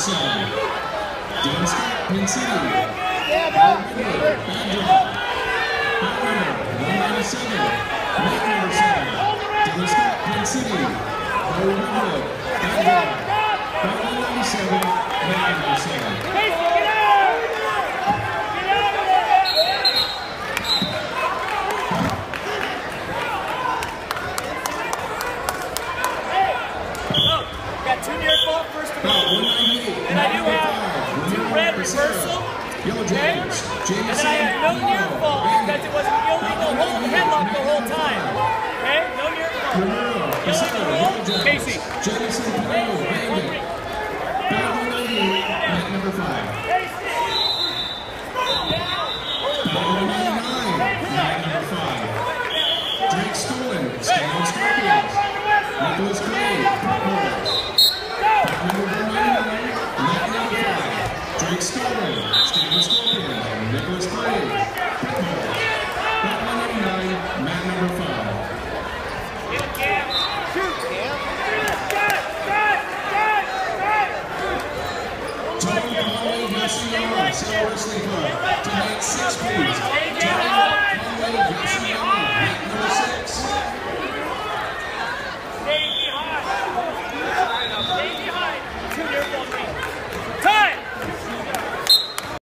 Sun, Dan Scott, Pin City, Al Miller, Badger, Pat Renner, 197, City, Larry Renner, fault first of all. And I do have 195. two red reversal. Okay? And then I had no near fall because it was an illegal hold headlock the whole time. Okay? No near fall. Romero, Casero, rule, Yellow James. Casey. Jameson, Bandit. Bad 198. Net number 5. Mike Scully, Stephen Scorpion, Nicholas Clay, Pittman, Pittman 89, man number 5. Shoot, Cam! Shoot, Cam! Shot! Shot! Shot! Shot! Tom Conley, Messi, Lawrence, Wesley Hood, tonight 6 points.